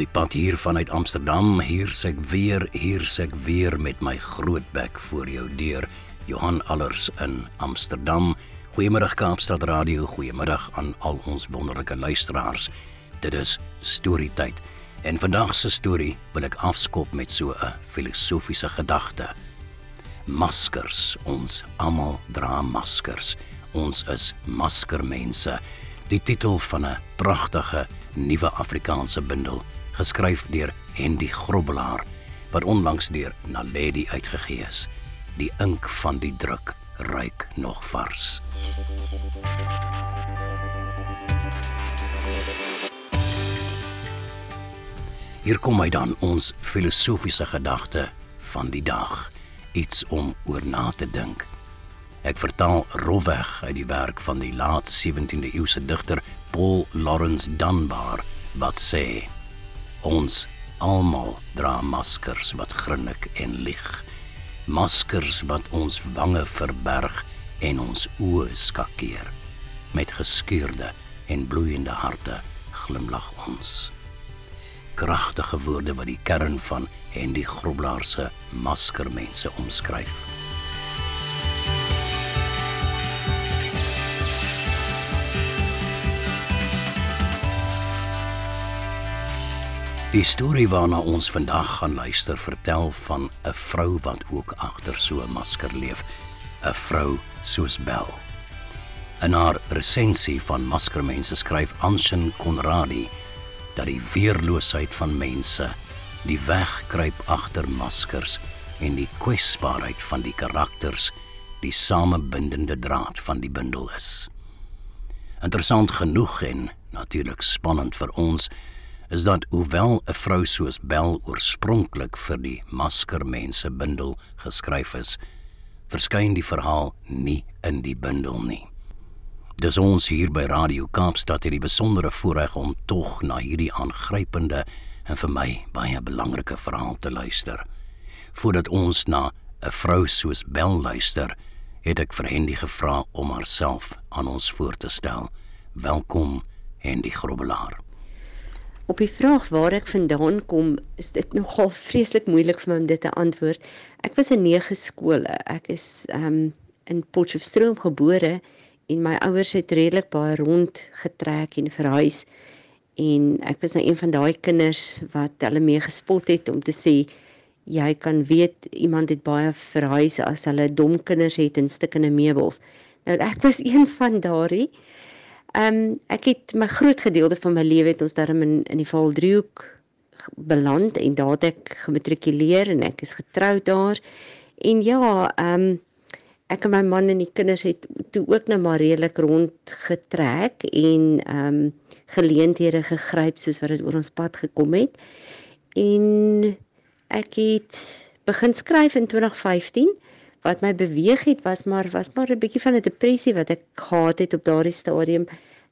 Die pad hier vanuit Amsterdam, hier sê ek weer, hier sê ek weer met my groot bek voor jou deur. Johan Allers in Amsterdam. Goeiemiddag Kaapstad Radio, goeiemiddag aan al ons wonderlike luisteraars. Dit is storietyd. En vandag se storie wil ek afskop met so 'n filosofiese gedagte. Maskers, ons almal dra maskers. Ons is maskermense. Die titel van 'n pragtige nuwe Afrikaanse bundel geskryf deur Hendy Grobbelaar wat onlangs deur Naledi uitgegee is. Die ink van die druk ruik nog vars. Hier kom hy dan ons filosofiese gedagte van die dag, iets om oor na te dink. Ek vertaal rofweg uit die werk van die laat 17de eeuse digter Paul Lawrence Dunbar wat sê: Ons almal dra maskers wat grinnik en lieg. Maskers wat ons wange verberg en ons oë skakeer. Met geskeurde en bloeiende harte glimlag ons kragtige woorde wat die kern van Hendy Groblaar se maskermense omskryf. Die storie waarna ons vandag gaan luister vertel van 'n vrou wat ook agter so 'n masker leef, 'n vrou soos Bel. In haar resensie van maskermense skryf Anshin Konradi dat die weerloosheid van mense, die wegkruip agter maskers en die kwesbaarheid van die karakters die samebindende draad van die bundel is. Interessant genoeg en natuurlik spannend vir ons is dat hoewel 'n vrou soos Bel oorspronklik vir die maskermense bundel geskryf is, verskyn die verhaal nie in die bundel nie. Dis ons hier by Radio Kaapstad het die besondere voorreg om tog na hierdie aangrypende en vir my baie belangrike verhaal te luister. Voordat ons na 'n vrou soos Bel luister, het ek vir Hendy gevra om haarself aan ons voor te stel. Welkom Hendy Grobbelaar. Op die vraag waar ek vandaan kom, is dit nogal vreeslik moeilik vir my om dit te antwoord. Ek was in nege skole. Ek is um in Potchefstroom gebore en my ouers het redelik baie rond getrek en verhuis en ek was nou een van daai kinders wat hulle mee gespot het om te sê jy kan weet iemand het baie verhuis as hulle dom kinders het en stukkende meubels. Nou ek was een van daardie. Ehm um, ek het my groot gedeelte van my lewe het ons daarin in in die Valdriehoek beland en daar het ek gematrikuleer en ek is getroud daar. En ja, ehm um, ek en my man en die kinders het toe ook nou maar redelik rond getrek en ehm um, geleenthede gegryp soos wat dit oor ons pad gekom het. En ek het begin skryf in 2015 wat my beweeg het was maar was maar 'n bietjie van 'n depressie wat ek gehad het op daardie stadium.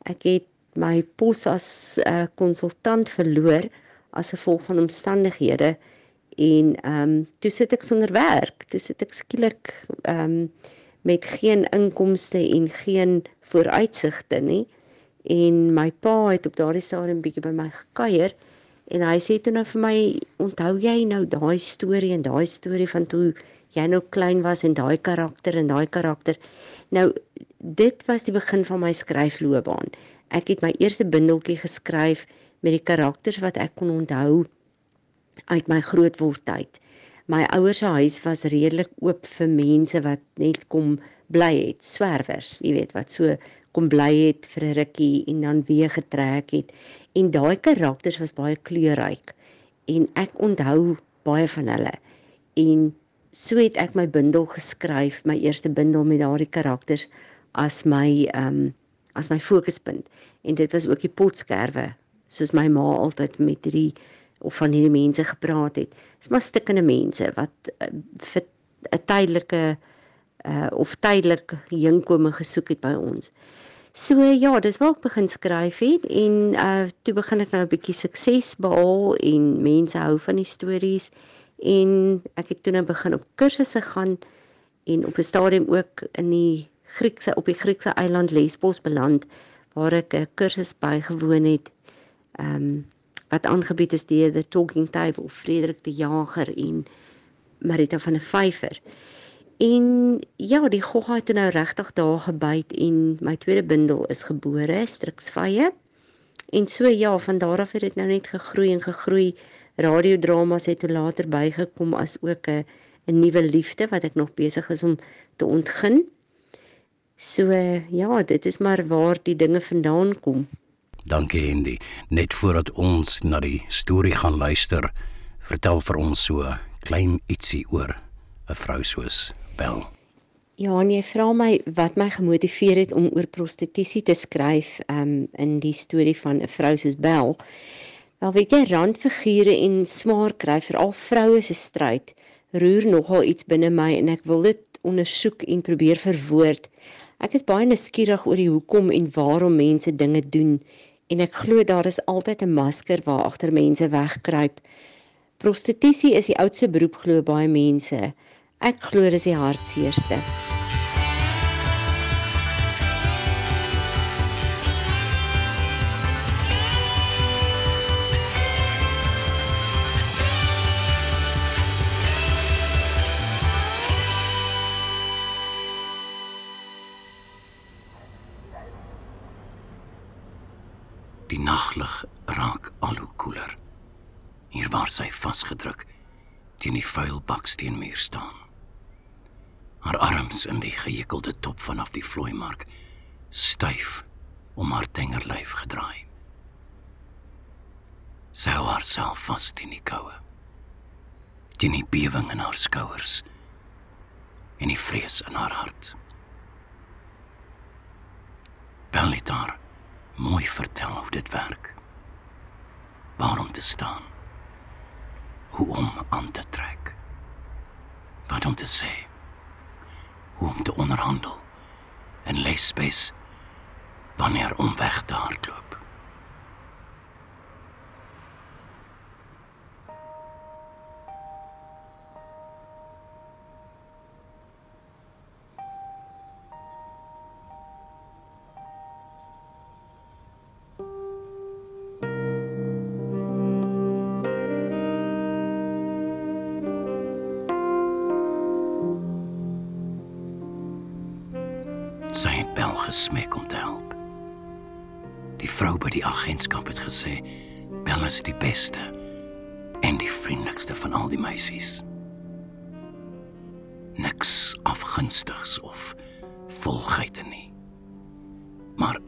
Ek het my pos as 'n uh, konsultant verloor as gevolg van omstandighede en ehm um, toe sit ek sonder werk. Toe sit ek skielik ehm um, met geen inkomste en geen vooruitsigte nie. En my pa het op daardie stadium bietjie by my gekuier en hy sê toe nou vir my, "Onthou jy nou daai storie en daai storie van toe jy nou klein was en daai karakter en daai karakter?" Nou dit was die begin van my skryfloopbaan. Ek het my eerste bundeltjie geskryf met die karakters wat ek kon onthou uit my grootword tyd. My ouers se huis was redelik oop vir mense wat net kom bly het, swerwers, jy weet wat so kom bly het vir 'n rukkie en dan weer getrek het. En daai karakters was baie kleurryk en ek onthou baie van hulle. En so het ek my bundel geskryf, my eerste bundel met daardie karakters as my ehm um, as my fokuspunt. En dit was ook die potskerwe, soos my ma altyd met hierdie of van hierdie mense gepraat het. Dis maar stikkende mense wat uh, vir 'n tydelike uh of tydelik inkome gesoek het by ons. So ja, dis waar ek begin skryf het en uh toe begin ek nou 'n bietjie sukses behaal en mense hou van die stories en ek het toe nou begin op kursusse gaan en op 'n stadium ook in die Griekse op die Griekse eiland Lesbos beland waar ek 'n kursus bygewoon het. Ehm um, wat aangebied is deur The Talking Table, Frederik de Jager en Marita van der Vyver. En ja, die gogga het nou regtig daar gebyt en my tweede bundel is gebore, Striksvye. En so ja, van daar af het dit nou net gegroei en gegroei. Radiodramas het toe later bygekom as ook 'n 'n nuwe liefde wat ek nog besig is om te ontgin. So ja, dit is maar waar die dinge vandaan kom. Dankie Hendy. Net voordat ons na die storie gaan luister, vertel vir ons so klein ietsie oor 'n vrou soos Bel. Ja, en jy vra my wat my gemotiveer het om oor prostitusie te skryf um, in die storie van 'n vrou soos Bel. Wel weet jy, randfigure en smaar kry vir al vroue se stryd roer nogal iets binne my en ek wil dit ondersoek en probeer verwoord. Ek is baie nuuskierig oor die hoekom en waarom mense dinge doen en ek glo daar is altyd 'n masker waar agter mense wegkruip. Prostitusie is die oudste beroep glo baie mense. Ek glo dis die hartseerste. Die naglig raak al hoe koeler. Hier waar sy vasgedruk teen die vuil baksteenmuur staan haar arms in die gehekelde top vanaf die vloeimark styf om haar tenger lyf gedraai. Sy hou haarself vas teen die koue. Teen die bewing in haar skouers en die vrees in haar hart. Bellitar mooi vertel hoe dit werk. Waarom te staan? Hoe om aan te trek? Wat om te sê? hoe om te onderhandel en lesbes wanneer om weg te hardloop. Bel gesmeek om te help. Die vrou by die agentskap het gesê Bel is die beste en die vriendelikste van al die meisies. Niks afgunstigs of volgeite nie. Maar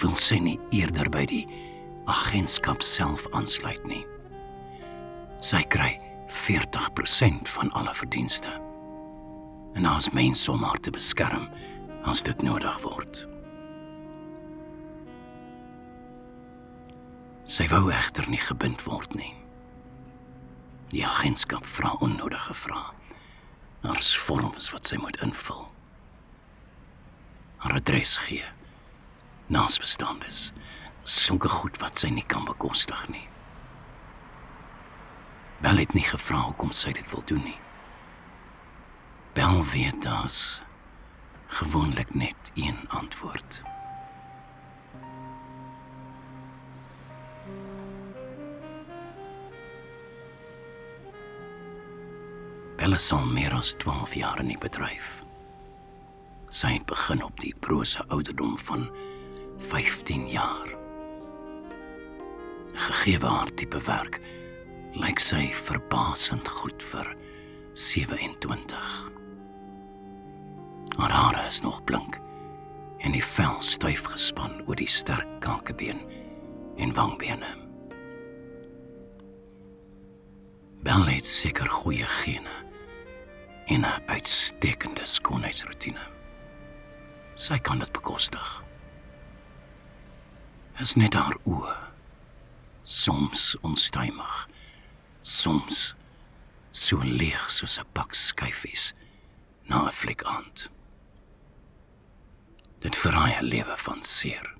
wil sy nie eerder by die agentskap self aansluit nie. Sy kry 40% van alle verdienste. En as mens om haar te beskerm, as dit nodig word. Sy wou egter nie gebind word nie. Die agentskap vra onnodige vrae. Daar's vorms wat sy moet invul. Haar adres gee. Naamsbestaandes. Sulke goed wat sy nie kan bekostig nie. Bel het nie gevra hoekom sy dit wil doen nie. Bel weet das gewoonlik net een antwoord. Bella sal meer as 12 jaar in die bedryf. Sy het begin op die brose ouderdom van 15 jaar. Gegee haar tipe werk, lyk sy verbasend goed vir 27. Haar hare is nog blink en die vel styf gespan oor die sterk kakebeen en wangbene. Bel het seker goeie gene en 'n uitstekende skoonheidsroetine. Sy kan dit bekostig. Es net haar oë soms onstuimig, soms so leeg soos 'n pak skyfies na 'n flik aand. Dit verraai 'n lewe van seer.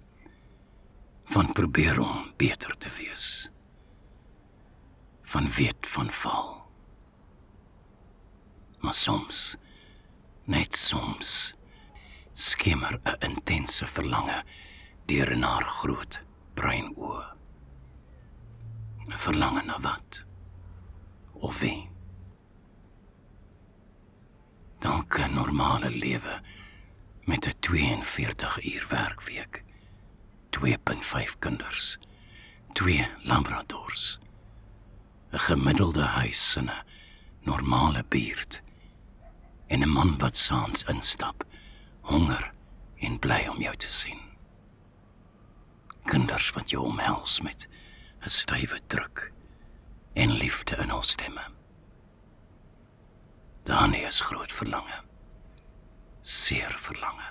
Van probeer om beter te wees. Van weet van val. Maar soms, net soms, skimmer 'n intense verlange deur in haar groot bruin oë. Verlange na wat? Of wie? Dalk 'n normale lewe met 'n 42 uur werkweek. 2.5 kinders. 2 labradors. 'n Gemiddelde huis in 'n normale buurt. En 'n man wat saans instap, honger en bly om jou te sien. Kinders wat jou omhels met 'n stywe druk en liefde in hul stemme. Danie is groot verlange. Seer verlange.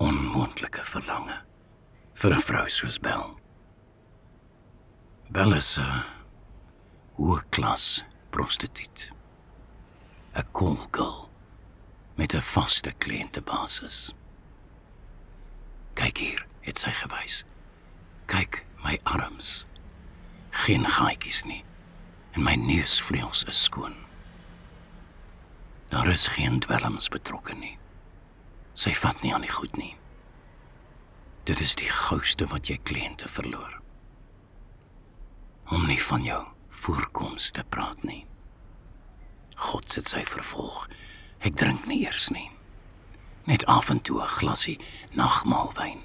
Onmoontlike verlange vir 'n vrou soos Bel. Bel is 'n hoë klas prostituut. 'n Cool girl met 'n vaste kliëntebasis. Kyk hier, het sy gewys. Kyk my arms. Geen gaatjies nie. En my neusvleuels is skoon. Daar is geen dwelms betrokke nie. Sy vat nie aan die goed nie. Dit is die gouste wat jy kliënte verloor. Om nie van jou voorkoms te praat nie. God sit sy vervolg. Ek drink nie eers nie. Net af en toe 'n glasie nagmaalwyn.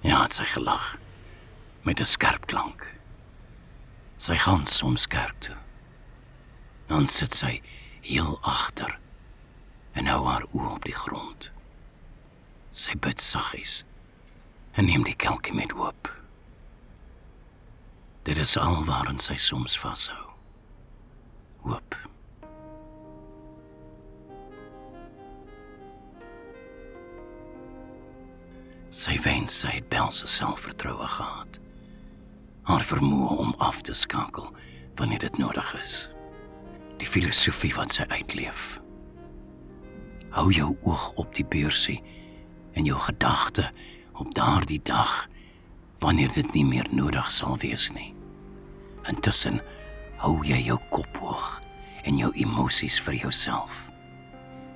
Ja, het sy gelag met 'n skerp klank. Sy gaan soms kerk toe. Dan sit sy heel agter en hou haar oë op die grond. Sy bid saggies en neem die kelkie met hoop. Dit is al waarin sy soms vashou. Hoop. Sy wens sy het Bel se selfvertroue gehad. Haar vermoë om af te skakel wanneer dit nodig is. Die filosofie wat sy uitleef. Hou jou oog op die beursie en jou gedagte op daardie dag wanneer dit nie meer nodig sal wees nie. Intussen hou jy jou kop hoog en jou emosies vir jouself.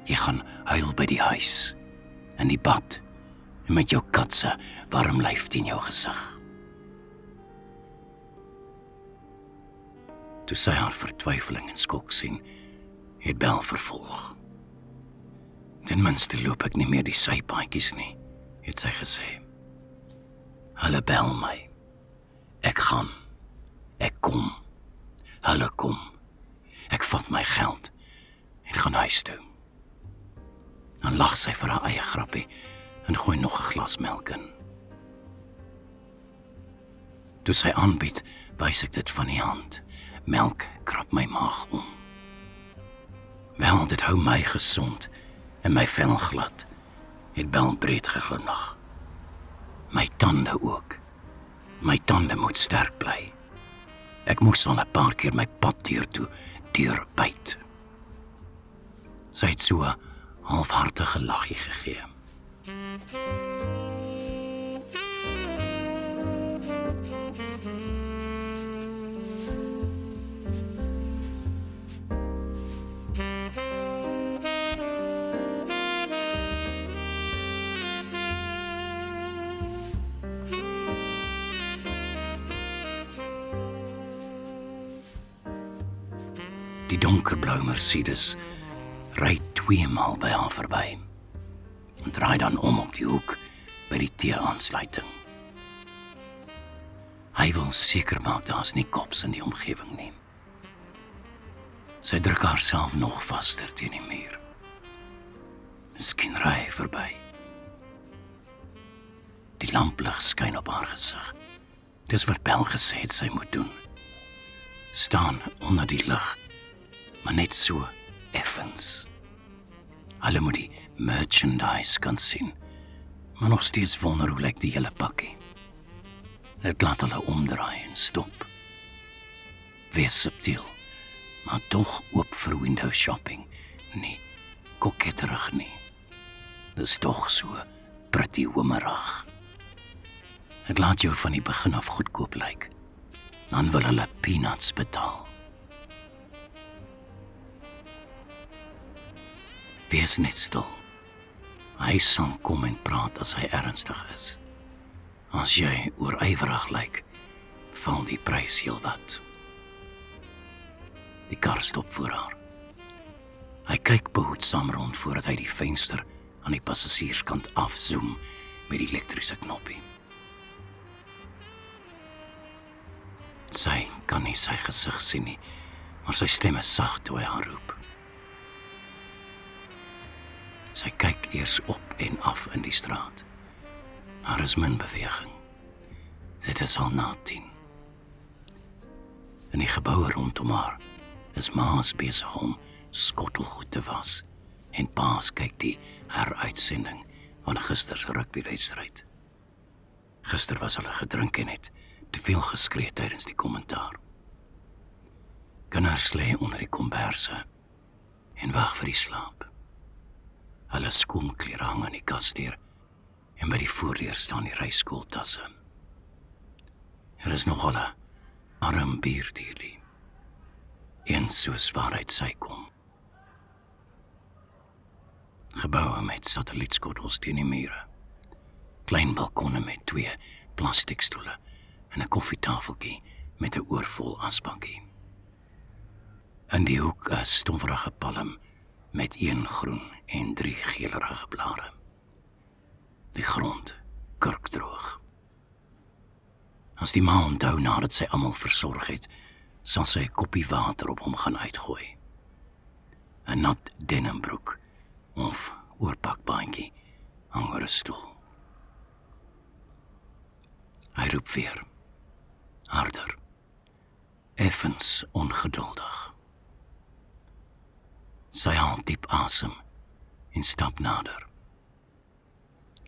Jy gaan huil by die huis in die bad en met jou katse warm lyf teen jou gesig. Toe sy haar vertwyfeling en skok sien, het Bel vervolg. Ten minste loop ek nie meer die sypaadjies nie, het sy gesê. Hulle bel my. Ek gaan. Ek kom. Hulle kom. Ek vat my geld en gaan huis toe. Dan lag sy vir haar eie grappie en gooi nog 'n glas melk in. Toe sy aanbied, wys ek dit van die hand. Melk krap my maag om. Wel, dit hou my gesond en my vel glad. Het bel breed geglimlag. My tande ook. My tande moet sterk bly. Ek moes al 'n paar keer my pad deur toe deur byt. Sy het so halfhartige laggie gegee. Die donkerblou Mercedes ry twee maal by haar verby en draai dan om op die hoek by die T-aansluiting. Hy wil seker maak daar's nie kops in die omgewing nie. Sy druk haarself nog vaster teen die muur. Miskien ry hy verby. Die lamplig skyn op haar gesig. Dis wat Bel gesê het sy moet doen. Staan onder die lig, maar net so effens. Hulle moet die merchandise kan sien. Maar nog steeds wonder hoe lyk die hele pakkie. Dit laat hulle omdraai en stop. Wees subtiel, maar tog oop vir window shopping. Nee, koketterig nie. Dis tog so pretty homerig. Dit laat jou van die begin af goedkoop lyk. Dan wil hulle peanuts betaal. Wees net stil. Hy sal kom en praat as hy ernstig is. As jy oorywerig lyk, val die prys heelwat. Die kar stop voor haar. Hy kyk behoedsaam rond voordat hy die venster aan die passasierskant afzoom met die elektriese knoppie. Sy kan nie sy gesig sien nie, maar sy stem is sag toe hy haar roep. Sy kyk eers op en af in die straat. Daar is min beweging. Dit is al na 10. In die geboue rondom haar is maas besig om skottelgoed te was en paas kyk die heruitsending van gister se rugbywedstryd. Gister was hulle gedrink en het te veel geskree tydens die kommentaar. Kinders lê onder die komberse en wag vir die slaap. Hulle skoonklere hang aan die kasdeur en by die voordeur staan die reiskooltasse. Er is nog 'n arm buurtjie. Een soos waaruit sy kom. Geboue met satellietskottels teen die mure. Klein balkonne met twee plastiekstoele en 'n koffietafeltjie met 'n oorvol asbankie. In die hoek 'n stofferige palm met een groen en drie geelerige blare. Die grond kurkdroog. As die maan onthou nadat sy almal versorg het, sal sy 'n koppie water op hom gaan uitgooi. 'n Nat denimbroek of oorpakbandjie hang oor 'n stoel. Hy roep weer. Harder. Effens ongeduldig. Sy haal diep asem en stap nader.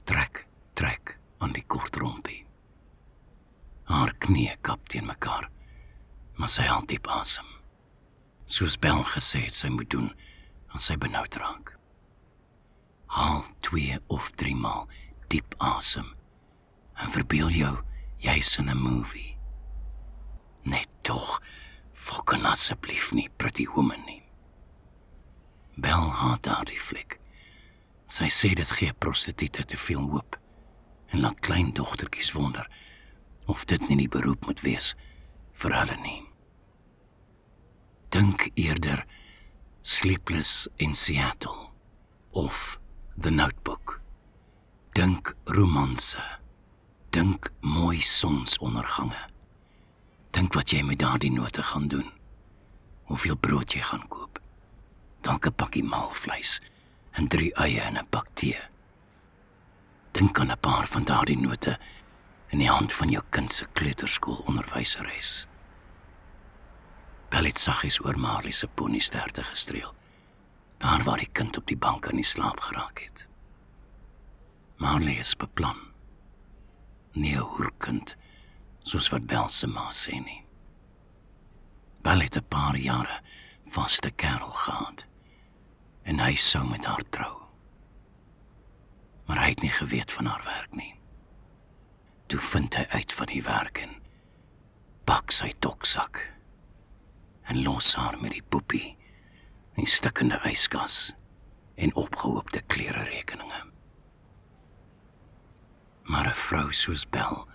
Trek, trek aan die kort rompie. Haar knie kap teen mekaar, maar sy haal diep asem. Soos Bel gesê het sy moet doen as sy benoud raak. Haal twee of drie maal diep asem en verbeel jou jy's in 'n movie. Net tog, fokken asseblief nie pretty woman nie. Bel haar daardie flik. Sy sê dit gee prostituie te veel hoop en laat klein dogtertjies wonder of dit nie die beroep moet wees vir hulle nie. Dink eerder Sleepless in Seattle of The Notebook. Dink romanse. Dink mooi sonsondergange. Dink wat jy met daardie note gaan doen. Hoeveel brood jy gaan koop. Dalk 'n pakkie maalvleis en drie eie en 'n bak tee. Dink aan 'n paar van daardie note in die hand van jou kind se kleuterskool onderwyseres. Belit saggies oor Marley se poniesterte gestreel. Daar waar die kind op die bank aan die slaap geraak het. Marley is beplan. Nie 'n hoerkind soos wat Bel se ma sê nie. Bel het 'n paar jare vaste kerel gehad en hy sou met haar trou. Maar hy het nie geweet van haar werk nie. Toe vind hy uit van die werk en pak sy doksak en los haar met die poepie, die stikkende yskas en opgehoopte klere rekeninge. Maar 'n vrou soos Bel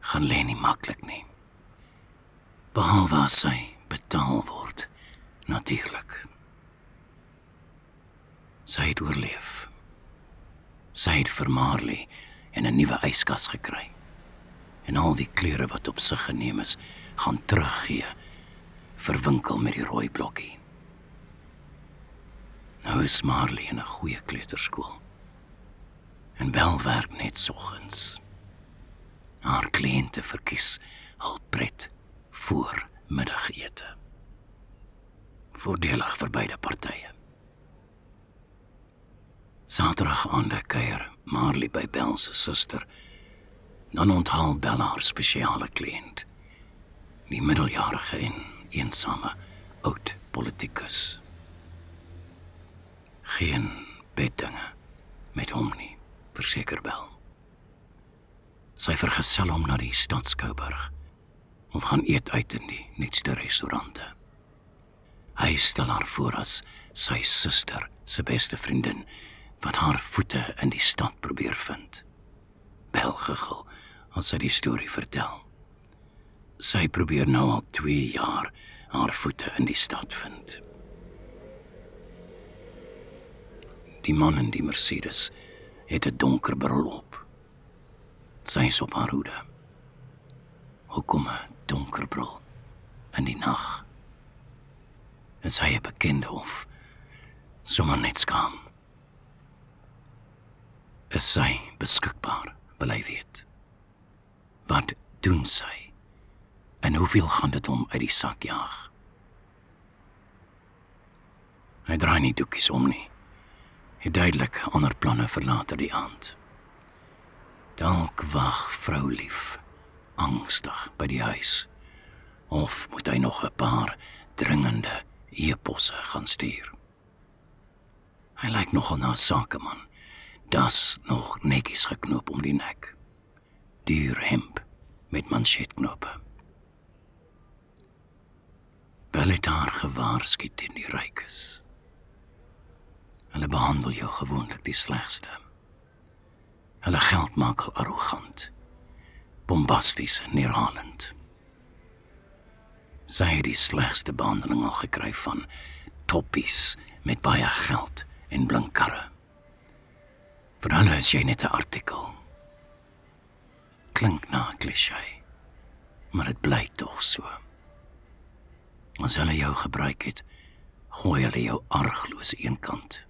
gaan lê nie maklik nie. Behalwe as sy betaal word, natuurlik. Sy het oorleef. Sy het vir Marley 'n nuwe yskas gekry. En al die klere wat op sig geneem is, gaan teruggee vir winkel met die rooi blokkie. Nou is Marley in 'n goeie kleuterskool. En Bel werk net soggens. Haar kliënte verkies al pret voor middagete. Voordelig vir beide partye. Saterdag aande kuier Marley by Bel se suster. Dan onthaal Bella haar spesiale kliënt. Die middeljarige en eensame oud politikus. Geen beddinge met hom nie, verseker Bel. Sy vergesel hom na die stad Skouburg of gaan eet uit in die nuutste restaurante. Hy stel haar voor as sy suster se beste vriendin wat haar voete in die stad probeer vind. Bel gegil as sy die storie vertel. Sy probeer nou al 2 jaar haar voete in die stad vind. Die man in die Mercedes het 'n donker bril op. Sy is op haar hoede. Hoekom 'n donker bril in die nag? Is hy 'n bekende of sommer net skaam? Is sy beskikbaar, wil hy weet. Wat doen sy? En hoeveel gaan dit hom uit die sak jaag? Hy draai nie doekies om nie. Het duidelik ander planne vir later die aand. Dalk wag vrou lief angstig by die huis. Of moet hy nog 'n paar dringende e-posse gaan stuur? Hy lyk nogal na 'n sakeman. Das nog netjies geknoop om die nek. Duur hemp met manchetknope. Belletaar gewaarsku teen die rykes. Hulle behandel jou gewoonlik die slegste. Hulle geld maak al arrogant, bombasties en neerhalend. Sy het die slegste behandeling al gekry van toppies met baie geld en blink karre. Vir hulle is jy net 'n artikel. Klink na 'n klisjé, maar dit bly tog so. As hulle jou gebruik het, gooi hulle jou argloos eenkant,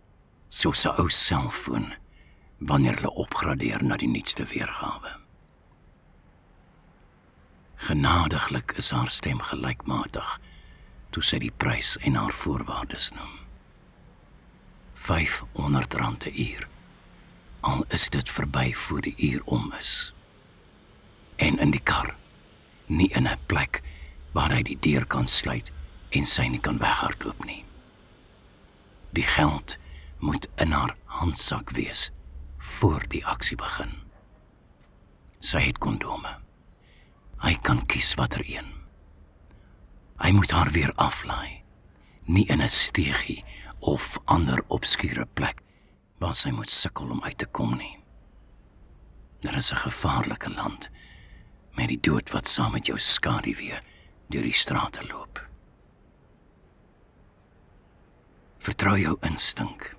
soos 'n ou selfoon wanneer hulle opgradeer na die nuutste weergawe. Genadiglik is haar stem gelykmatig toe sy die prys en haar voorwaardes noem. R500 'n uur. Al is dit verby voor die uur om is. En in die kar, nie in 'n plek waar hy die deur kan sluit en sy nie kan weghardloop nie. Die geld moet in haar handsak wees voor die aksie begin. Sy het kondome. Hy kan kies watter een. Hy moet haar weer aflaai, nie in 'n steegie of ander obskure plek waar sy moet sukkel om uit te kom nie. Dit is 'n gevaarlike land met die dood wat saam met jou skaduwee deur die strate loop. Vertrou jou instink.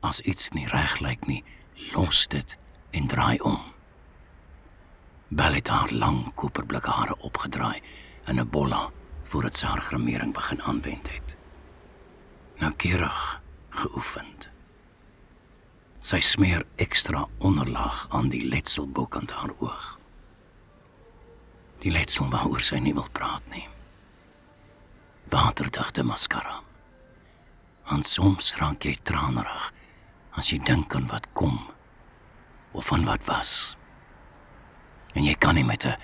As iets nie reg lyk nie, los dit en draai om. Bel het haar lang koperblikke hare opgedraai in 'n bolla voordat sy haar grimering begin aanwend het. Noukeurig geoefend. Sy smeer ekstra onderlaag aan die letsel bokant haar oog. Die letsel waaroor sy nie wil praat nie. Waterdigte maskara. Want soms raak jy tranerig as jy dink aan wat kom of aan wat was. En jy kan nie met 'n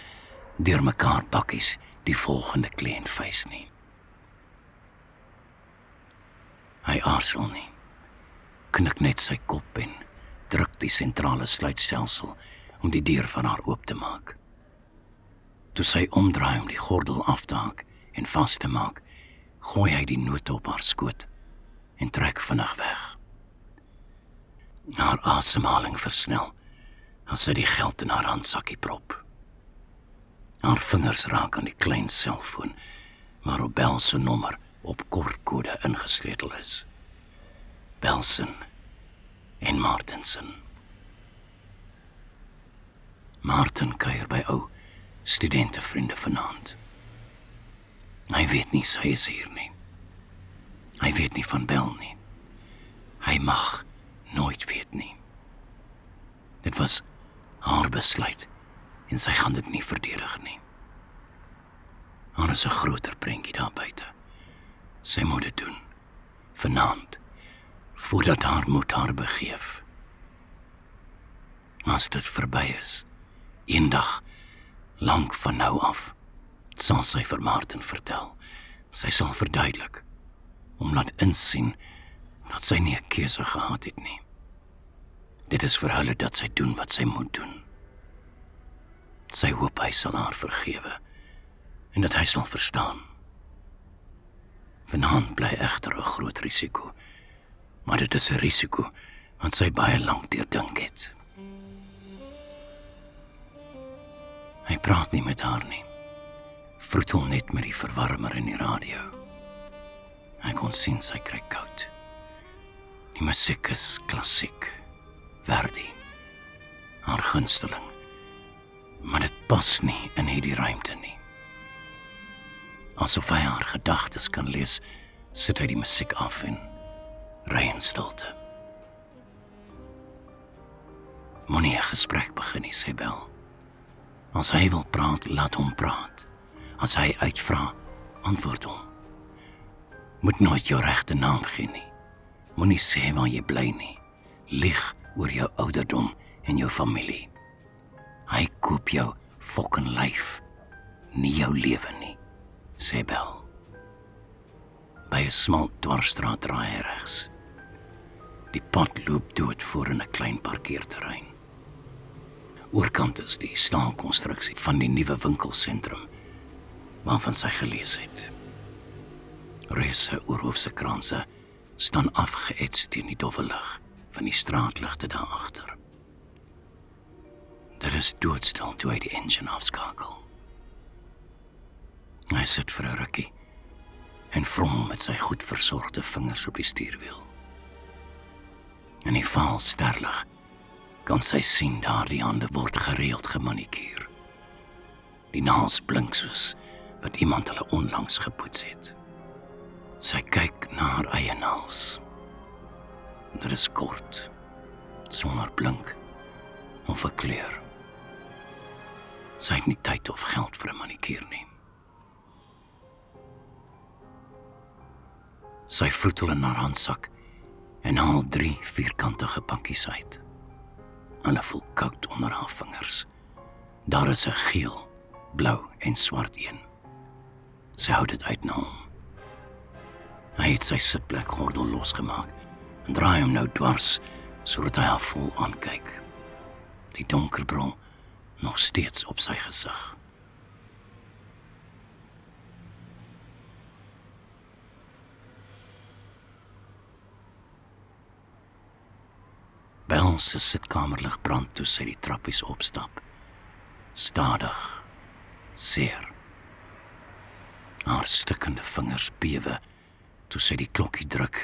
deurmekaar bakkies die volgende kliënt face nie. Hy aarzel nie. Knik net sy kop en druk die sentrale sluitstelsel om die deur van haar oop te maak. Toe sy omdraai om die gordel af te haak en vas te maak, gooi hy die noot op haar skoot en trek vinnig weg. Haar asemhaling versnel as sy die geld in haar handsakkie prop. Haar vingers raak aan die klein selfoon waarop Bel se nommer op kortkode ingesleutel is. Belsen en Martensen. Martin kuier by ou studentevriende vanaand. Hy weet nie sy is hier nie. Hy weet nie van Bel nie. Hy mag nooit weet nie. Dit was haar besluit en sy gaan dit nie verdedig nie. Haar is 'n groter prentjie daar buite. Sy moet dit doen. Vanaand voordat haar moed haar begeef. As dit verby is, eendag lank van nou af, sal sy vir Martin vertel. Sy sal verduidelik om laat insien dat sy nie 'n keuse gehad het nie. Dit is vir hulle dat sy doen wat sy moet doen. Sy hoop hy sal haar vergewe en dat hy sal verstaan. Vanaand bly egter 'n groot risiko. Maar dit is 'n risiko want sy baie lank deurdink het. Hy praat nie met haar nie. vroetel net met die verwarmer in die radio. Hy kon sien sy kry koud. Die musiek is klassiek. Verdi. Haar gunsteling. Maar dit pas nie in hierdie ruimte nie. Asof hy haar gedagtes kan lees, sit hy die musiek af en ry in stilte. Moenie 'n gesprek begin nie, sê Bel. As hy wil praat, laat hom praat. As hy uitvra, antwoord hom. Moet nooit jou regte naam gee nie. Moenie sê waar jy bly nie. Lieg oor jou ouderdom en jou familie. Hy koop jou fucking lyf, nie jou lewe nie, sê Bel. By 'n smal dwarsstraat draai hy regs. Die pad loop dood voor in 'n klein parkeerterrein. Oorkant is die staalkonstruksie van die nuwe winkelsentrum waarvan sy gelees het. Reuse oorhoofse kranse staan afgeets teen die dowwe lig van die straatligte daar agter. Dit is doodstil toe hy die engine afskakel. Hy sit vir 'n rukkie en vrom met sy goed versorgde vingers op die stuurwiel. En hy val sterlig kan sy sien daardie hande word gereeld gemanikuur. Die naels blink soos wat iemand hulle onlangs gepoets het. Sy kyk na haar eie naels. Dit is kort, sonder blink of 'n kleur. Sy het nie tyd of geld vir 'n manikuur nie. Sy voetel in haar handsak en haal drie vierkantige pakkies uit. Hulle voel koud onder haar vingers. Daar is 'n geel, blou en swart een. Sy hou dit uit na hom. Hy het sy sitplek gordel losgemaak en draai hom nou dwars sodat hy haar vol aankyk. Die donker bron nog steeds op sy gesig. Bel se sitkamerlig brand toe sy die trappies opstap. Stadig. Seer. Haar stikkende vingers bewe toe sy die klokkie druk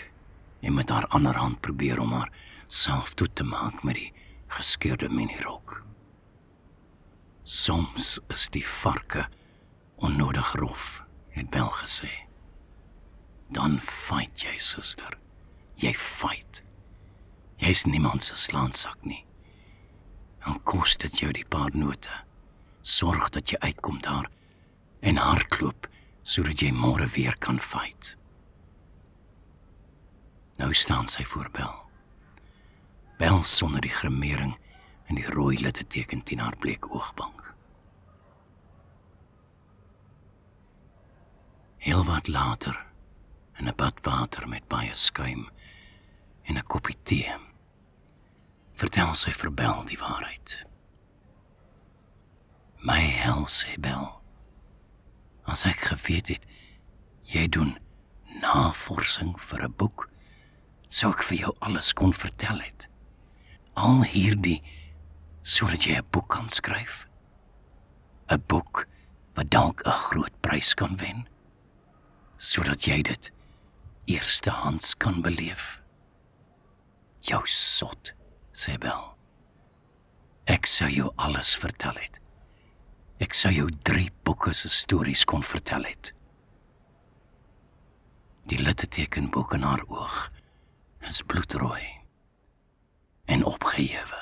en met haar ander hand probeer om haar self toe te maak met die geskeurde minirok. Soms is die varke onnodig rof, het Bel gesê. Dan fight jy, suster. Jy fight. Jy's niemand se slaansak nie. En kos dit jou die paar note. Sorg dat jy uitkom daar en hardloop sodat jy môre weer kan fight. Nou staan sy voor Bel. Bel sonder die gremering en die rooi litteteken teen haar bleek oogbank. Heel wat later in 'n bad water met baie skuim en 'n koppie tee. Vertel sy vir Bel die waarheid. My hel sê Bel. As ek geweet het jy doen navorsing vir 'n boek, sou ek vir jou alles kon vertel het. Al hierdie sodat jy 'n boek kan skryf. 'n Boek wat dalk 'n groot prys kan wen sodat jy dit eerstehands kan beleef. Jou sot, sê Bel. Ek sou jou alles vertel het. Ek sou jou drie boeke se stories kon vertel het. Die littetekenboek in haar oog is bloedrooi en opgehewe.